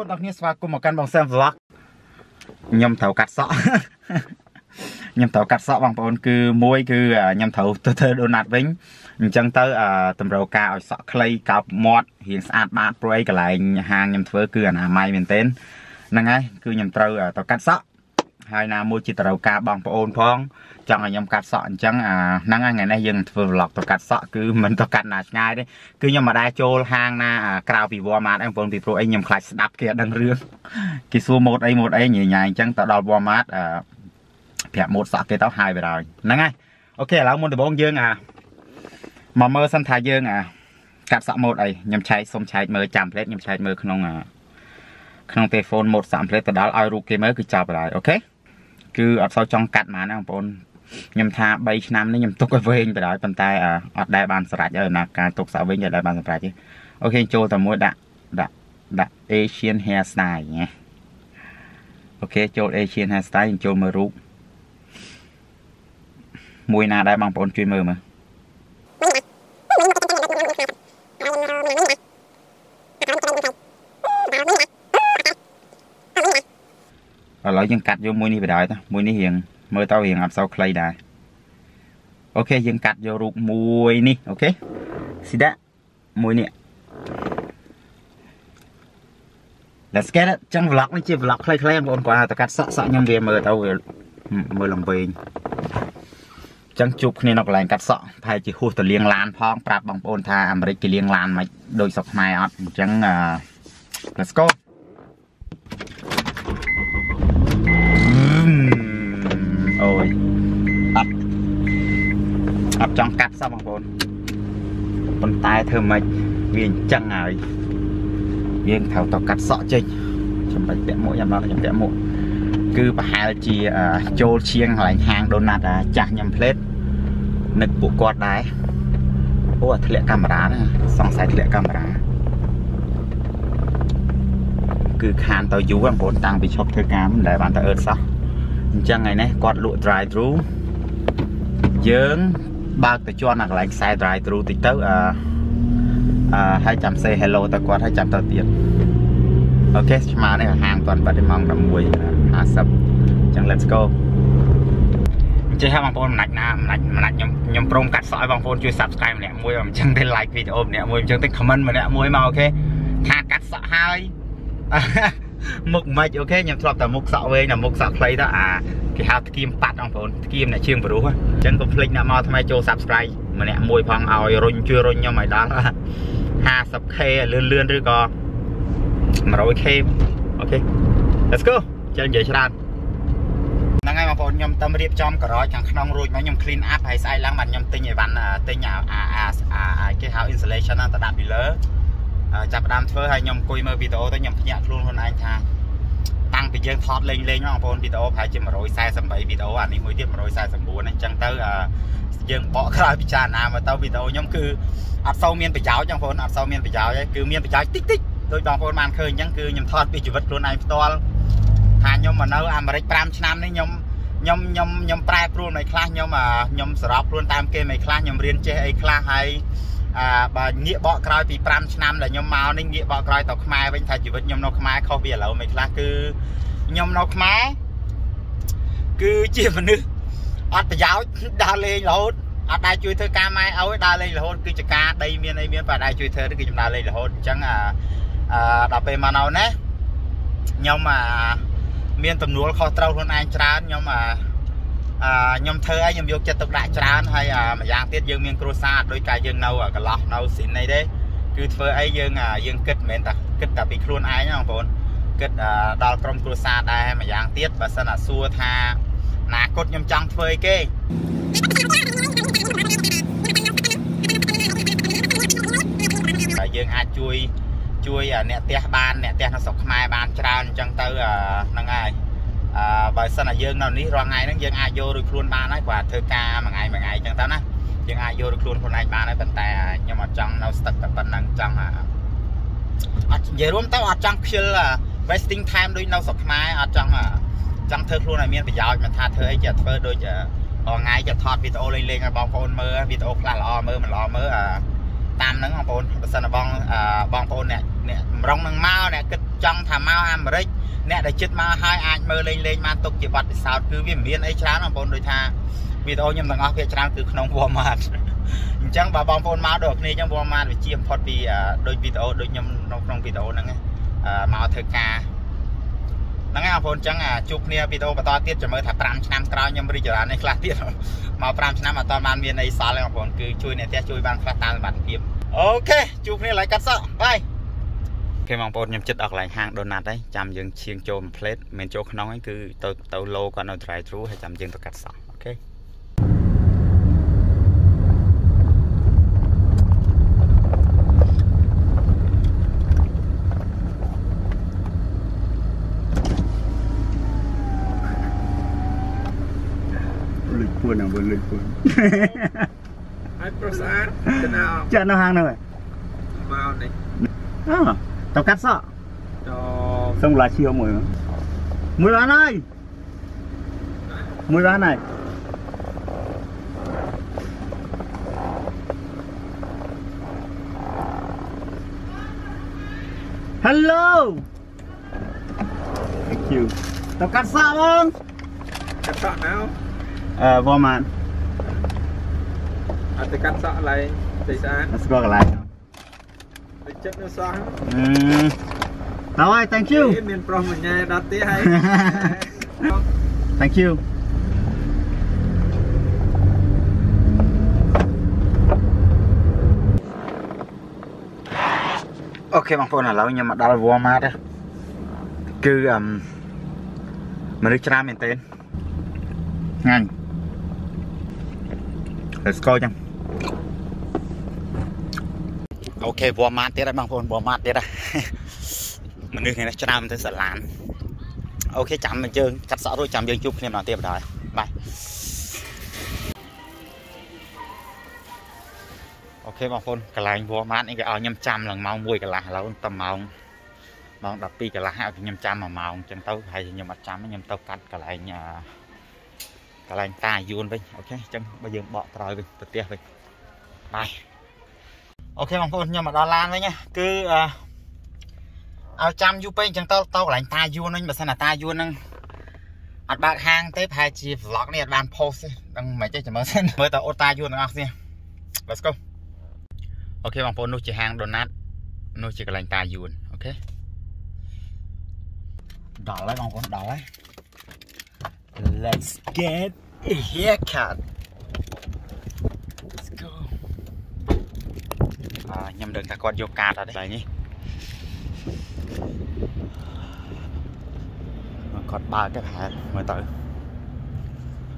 បងប្អូនគ្នាស្វាគមន៍មកកាន់បងសែម vlog ខ្ញុំត្រូវកាត់សក់ខ្ញុំត្រូវកាត់សក់បងប្អូនគឺមួយគឺខ្ញុំត្រូវទៅធ្វើដូណាត់វិញអញ្ចឹងទៅតម្រូវការឲ្យសក់ខ្លីកោបមាត់រៀងស្អាតបាតព្រោះអីកន្លែងហាងខ្ញុំធ្វើគឺអនាម័យមែនទែនហ្នឹងហើយគឺខ្ញុំត្រូវទៅកាត់សក់ ហើយណាមួយជាត្រូវការបងប្អូនផងចង់ឲ្យខ្ញុំកាត់សក់អញ្ចឹងអាហ្នឹងថ្ងៃនេះយើងធ្វើ vlog ទៅកាត់សក់គឺមិនទៅកាត់ណាឆ្ងាយទេគឺខ្ញុំមិនដែរចូលហាងណាក្រៅពី Walmart ទេបងប្អូនពីព្រោះអីខ្ញុំខ្លាចស្ដាប់គេអត់ដឹងរឿងគេសួរម៉ូតអីម៉ូតអីញ៉ៃញ៉ៃអញ្ចឹងទៅដល់ Walmart អឺប្រាប់ម៉ូតសក់គេទៅហើយទៅហើយហ្នឹងហើយអូខេឥឡូវមុនដំបូងយើងអាមកមើលសិនថាយើងអាកាត់សក់ម៉ូតអីខ្ញុំឆែកសុំឆែកមើលចាំផ្លេតខ្ញុំឆែកមើលក្នុងអាក្នុង telephone ម៉ូតសក់ផ្លេតទៅដល់ឲ្យរូបគេមើលគឺចាប់ហើយអូខេ គឺអត់សូវចង់កាត់ហ្មងណាបងប្អូនខ្ញុំថា3ឆ្នាំនេះខ្ញុំទុកឲ្យវែងទៅដល់ប៉ុន្តែអត់ដែលបានសម្រេចឲ្យណាការទុកសក់វិញដែលបានសម្រេចទេ OK ចូលតែមួយដាក់ដាក់ដាក់ Asian hairstyle ណា OK ចូល Asian hairstyle ចូលមើលរូបមួយណាដែរបងប្អូនជួយមើលមើល ឥឡូវយើងកាត់យកមួយនេះបណ្ដោយទៅមួយនេះរៀងមើលទៅរៀងអត់សូវខ្លីដែរអូខេយើងកាត់យករូបមួយនេះអូខេស៊ីដាមួយនេះ Let's get it ចឹង vlog នេះជា vlog ខ្លីៗបងប្អូនគាត់ទៅកាត់សក់សក់ខ្ញុំវាមើលទៅមើលឡើងវិញចឹងជួបគ្នានៅកន្លែងកាត់សក់ប្រហែលជាហួសទៅលៀងឡានផងប្រាប់បងប្អូនថាអាមេរិកគេលៀងឡានមិនដូចស្រុកខ្មែរអត់អញ្ចឹង Let's go អូ យអត់អត់ចង់កាត់សោះបងប្អូនប៉ុន្តែធ្វើម៉េចវាអញ្ចឹងហើយយើងត្រូវតកាត់សក់ចេញចាំបាច់ពាក់មួកយ៉ាងណាខ្ញុំពាក់មួកគឺប្រហែលជាចូលឈៀងកន្លែងហាងដូណាត់ចាស់ខ្ញុំផ្លេតនឹកពួកគាត់ដែរអូអាធ្លាក់កាមេរ៉ាណាសង្ស័យធ្លាក់កាមេរ៉ាគឺខានទៅយូរបងប្អូនតាំងពីឈប់ធ្វើការមិនដែលបានទៅអឺតសោះ អញ្ចឹងថ្ងៃនេះគាត់លក់ drive thru យើងបើកទៅជន់អាកន្លែងខ្សែ drive thru តិចទៅអឺអឺហើយចាំ say hello ទៅគាត់ហើយចាំទៅទៀតអូខេឆ្មានេះហាងគាត់បាត់ម៉ោង11:50អញ្ចឹង let's go អញ្ចឹងហើយបងប្អូនមិនណាច់ណាមិនណាច់មិនណាច់ខ្ញុំខ្ញុំព្រមកាត់សក់ឲ្យបងប្អូនជួយ subscribe ម្នាក់មួយអញ្ចឹងទៅ like វីដេអូម្នាក់មួយអញ្ចឹងទៅ comment ម្នាក់មួយមកអូខេថាកាត់សក់ហើយ មុខមិនអូខេខ្ញុំធ្លាប់តែមុខសក់វែងតែមុខសក់ខ្លីទៅអាគេហៅថ្កៀមប៉ាត់បងប្អូនថ្កៀមអ្នកជាងប្រុសអញ្ចឹងកុំភ្លេចអ្នកមកថ្មីចូល subscribe ម្នាក់មួយផងឲ្យរុញជួយរុញខ្ញុំឲ្យដល់ 50k លឿនលឿនឬក៏ 100k អូខេ Let's go ចឹងនិយាយច្រើនហ្នឹងហើយបងប្អូនខ្ញុំតាមរៀបចំការ៉ូខាងក្នុងរួចមកខ្ញុំ clean up ហើយស្អែកឡើងបាទខ្ញុំទិញអីវ៉ាន់ទិញអាអាគេហៅ installation ហ្នឹងទៅដាក់ពីលើ ចាប់ផ្ដើមធ្វើហើយខ្ញុំអង្គុយមើលវីដេអូទៅខ្ញុំភ្ញាក់ខ្លួនខ្លួនឯងថាតាំងពីយើងថតលេងលេងមកបងប្អូនវីដេអូប្រហែលជា148វីដេអូអានេះមួយទៀត149អញ្ចឹងទៅយើងបកក្រោយពិចារណាមកទៅវីដេអូខ្ញុំគឺអត់សូវមានប្រយោជន៍បងប្អូនអត់សូវមានប្រយោជន៍ទេគឺមានប្រយោជន៍តិចតិចដោយបងប្អូនបានឃើញអញ្ចឹងគឺខ្ញុំថតពីជីវិតខ្លួនឯងផ្ទាល់ថាខ្ញុំមកនៅអាមេរិក5ឆ្នាំនេះខ្ញុំខ្ញុំខ្ញុំខ្ញុំប្រែប្រួលមិនខ្លះខ្ញុំខ្ញុំសរុបខ្លួនតាមគេមិនខ្លះខ្ញុំរៀនចេះអីខ្លះហើយ អឺបើងាកបកក្រោយពី5ឆ្នាំដែលខ្ញុំមកនេះងាកបកក្រោយទៅខ្មែរវិញថាជីវិតខ្ញុំនៅខ្មែរខុសពីឥឡូវមិនខ្លះគឺខ្ញុំនៅខ្មែរគឺជាមនុស្សអត់ប្រយោជន៍ដើរលេងរហូតអត់ដែរជួយធ្វើការម៉ែឲ្យដើរលេងរហូតគឺជាការដីមានអីមានបើដែរជួយធ្វើគឺខ្ញុំដើរលេងរហូតអញ្ចឹងអឺដល់ពេលមកនៅណាខ្ញុំអាមានទំនួលខុសត្រូវខ្លួនឯងច្រើនខ្ញុំអាអឺ ខ្ញុំធ្វើឲ្យខ្ញុំយកចិត្តទុកដាក់ច្រើនហើយម្យ៉ាងទៀតយើងមានគ្រួសារដោយការយើងនៅកន្លោះនៅស៊ីនអីទេគឺធ្វើអីយើងយើងគិតមិនមែនតែគិតតែពីខ្លួនឯងណាបងប្អូនគិតដល់ក្រុមគ្រួសារដែរម្យ៉ាងទៀតបើសិនអាសួរថាអនាគតខ្ញុំចង់ធ្វើអីគេយើងអាចជួយជួយអ្នកផ្ទះបានអ្នកផ្ទះនៅស្រុកខ្មែរបានច្រើនអញ្ចឹងទៅហ្នឹងហើយ អឺបើសិនតែយើងនៅនេះរាល់ថ្ងៃហ្នឹងយើងអាចយករួចខ្លួនបានហើយគាត់ធ្វើការមួយថ្ងៃមួយថ្ងៃអញ្ចឹងទៅណាយើងអាចយករួចខ្លួនខ្លួនឯងបានហើយប៉ុន្តែខ្ញុំអត់ចង់នៅស្ទឹកតែប៉ុណ្្នឹងចង់អត់និយាយរួមទៅអត់ចង់ខ្ជិល wasting time ដូចនៅស្រុកខ្មែរអត់ចង់ចង់ធ្វើខ្លួនឲ្យមានប្រយោជន៍មិនថាធ្វើអីចេះធ្វើដូចថ្ងៃចេះថតវីដេអូលេងលេងឲ្យបងប្អូនមើលវីដេអូខ្លះល្អមើលមិនល្អមើលតាមហ្នឹងបងប្អូនបើសិនបងបងប្អូនអ្នកអ្នកម្រងនឹងមកអ្នកគិតចង់ថាមកអាមេរិក អ្នកដែលចិត្តមកហើយអាចមើលលេងលេងបានទុកជាបទពិសោធន៍គឺវាមិនមានអីច្រើនបងប្អូនដូចថាវីដេអូខ្ញុំទាំងអស់វាច្រើនគឺក្នុង Walmart អញ្ចឹងបើបងប្អូនមកដូចគ្នាអញ្ចឹង Walmart វាជាបំផុតពីដូចវីដេអូដូចខ្ញុំនៅក្នុងវីដេអូហ្នឹងមកធ្វើការហ្នឹងហើយបងប្អូនអញ្ចឹងជួបគ្នាវីដេអូបន្តទៀតចាំមើលថា5ឆ្នាំក្រោយខ្ញុំរីកចម្រើននេះខ្លះទៀតមក5ឆ្នាំអត់បានមានអីសល់ទេបងប្អូនគឺជួយអ្នកផ្ទះជួយបានខ្លះតាមសមត្ថភាពអូខេជួបគ្នាឡើយកាត់សក់បាយ គេបងប្អូនខ្ញុំចិត្តដល់កន្លែងហាងដូណាត់ហើយចាំយើងឈៀងចូលមួយផ្លេតមិនចូលក្នុងហ្នឹងគឺទៅទៅឡូគាត់នៅ drive thru ហើយចាំយើងទៅកាត់សក់អូខេលុយពួនអង្គលុយពួនហើយប្រុសស្អាតទៅណាអត់ចាក់នៅហាងហ្នឹងហើយមកនេះអើ ទៅកាត់សក់ចសុំឡាឈៀវមួយមួយបានហើយមួយបានហើយ Hello Thank you ទៅកាត់សក់បងកាត់សក់ណៅអឺវ៉ាម៉ានអត់ទៅកាត់សក់ ឡើយស្អីស្អាតស្គាល់កន្លែងទៅចិត្តនៅសោះអឺទៅហើយ thank you មានប្រុសម្ញែដល់ទៀតហើយ thank you OK បងប្អូនឥឡូវខ្ញុំមកដល់ Walmart គឺអឺមនុស្សច្រើនមែនទែនងាញ់ Let's go ចឹង OK Walmart ទៀតហើយបងប្អូន Walmart ទៀតហើយមនុស្សនេះច្រើនទៅសាឡាន OK ចាំយើងកាត់សក់រួចចាំយើងជួបគ្នាម្ដងទៀតបណ្ដោយ bye OK បងប្អូនកន្លែង Walmart នេះគេឲ្យខ្ញុំចាំឡើងម៉ោង1កន្លះឥឡូវទៅម៉ោងម៉ោង12កន្លះឲ្យខ្ញុំចាំ1ម៉ោងអញ្ចឹងទៅហើយខ្ញុំអត់ចាំខ្ញុំទៅកាត់កន្លែងកន្លែងតាយួនវិញ OK អញ្ចឹងបើយើងបកក្រោយវិញទៅផ្ទះវិញ bye OK បងប្អូនខ្ញុំមកដល់ឡានវិញគឺអឺឲ្យចាំយូរពេកអញ្ចឹងទៅទៅកន្លែងតាយួនវិញបើសិនតែតាយួនហ្នឹងអត់បើកហាងទេប្រហែលជា vlog នេះអត់បាន post ទេដឹងមិនទេចាំមើលសិនមើលតអូតាយួនទាំងអស់គ្នា Let's go អូខេបងប្អូននោះជាហាង donut នោះជាកន្លែងតាយួនអូខេដល់ហើយបងប្អូនដល់ហើយ Let's get a haircut ខ្ញុំដឹងថាគាត់យកកាតអត់ទេនេះគាត់បើកទៅប្រហែលមើលទៅ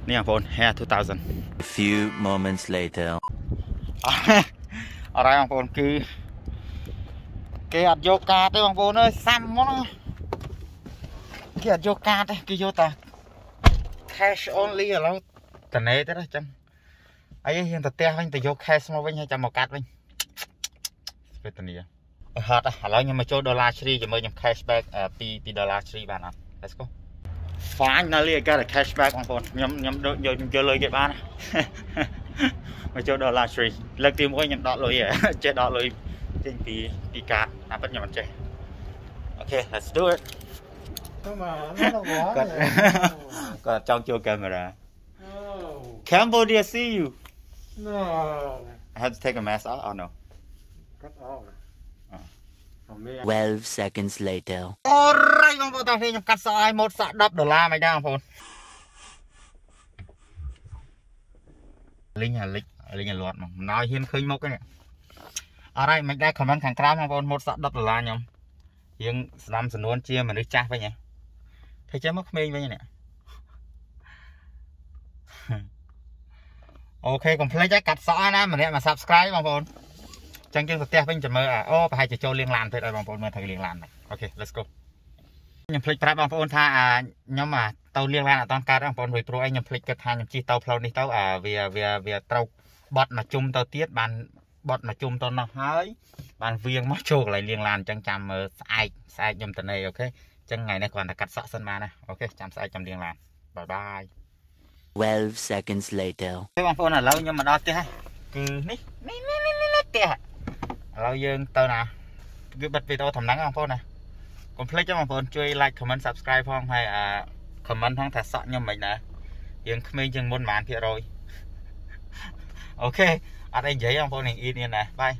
នេះបងប្អូន Hair 2000 A few moments later អរហើយបងប្អូនគឺគេអត់យកកាតទេបងប្អូនអើយសាំមកគេអត់យកកាតទេគេយកតែ cash only ឥឡូវតនេទេណាចឹងអីហ៊ានទៅផ្ទះវិញទៅយក cash មកវិញហើយចាំមកកាត់វិញ វេទនាហត់ឥឡូវខ្ញុំមកចូលដុល្លារជ្រីជាមួយខ្ញុំ cashback ពីពីដុល្លារជ្រីបានអត់ Let's go Finally I got a cashback បងប្អូនខ្ញុំខ្ញុំយកយកលុយគេបានមកចូលដុល្លារជ្រីលើកទី1ខ្ញុំដកលុយចេះដកលុយចេញពីពីកាតតែប៉ិតខ្ញុំអត់ចេះអូខេ let's do it គាត់គាត់ចង់ចូលកាមេរ៉ា Cambodia see you No I have to take a mask out or no cut off 12 seconds later អូរ៉ៃបងប្អូនតាខ្ញុំកាត់សក់ឲ្យម៉ូតសក់10ដុល្លារមិនដែរបងប្អូនលីងអាលិចលីងអាលាត់មកមិនឲ្យហ៊ានឃើញមុខទេអរ៉ៃមិនដែរខមមិនខាងក្រៅបងប្អូនម៉ូតសក់10ដុល្លារខ្ញុំយើងស្ដាំសំនួនជាមនុស្សចាស់វិញហ៎ធ្វើចេះមកក្មេងវិញនេះOK កុំភ្លេចកាត់សក់ណាម្នាក់មក Subscribe បងប្អូន ចឹងយើងទៅផ្ទះវិញចាំមើលអូប្រហែលជាចូលលាងឡានពេកឲ្យបងប្អូនមើលថាលៀងឡានដែរអូខេ let's go ខ្ញុំភ្លេចប្រាប់បងប្អូនថាខ្ញុំទៅលាងឡានអត់តាន់កើតបងប្អូនព្រោះព្រោះអីខ្ញុំភ្លេចគិតថាខ្ញុំជិះទៅផ្លូវនេះទៅអាវាវាវាត្រូវបត់មកជុំទៅទៀតបានបត់មកជុំទៅនោះហើយបានវៀងមកចូលកន្លែងលាងឡានអញ្ចឹងចាំមើលស្អែកស្អែកខ្ញុំតនេ OK អញ្ចឹងថ្ងៃនេះគ្រាន់តែកាត់សក់សិនបានណា OK ចាំស្អែកចាំលាងឡានបាយបាយ12 seconds later hey, បងប្អូនឥឡូវខ្ញុំមកដល់ផ្ទះហើយគឺនេះនេះនេះនេះផ្ទះ ឥឡូវយើងទៅណាគឺបិទវីដេអូដំណឹងបងប្អូនណាកុំភ្លេចទេបងប្អូនជួយ like comment subscribe ផងហើយអា comment ផងថាសក់ខ្ញុំមិនណាយើងក្មេងជាងមុនប្រហែលភាគរយអូខេអត់អីនិយាយបងប្អូននឹងអ៊ីននេះណាបាយ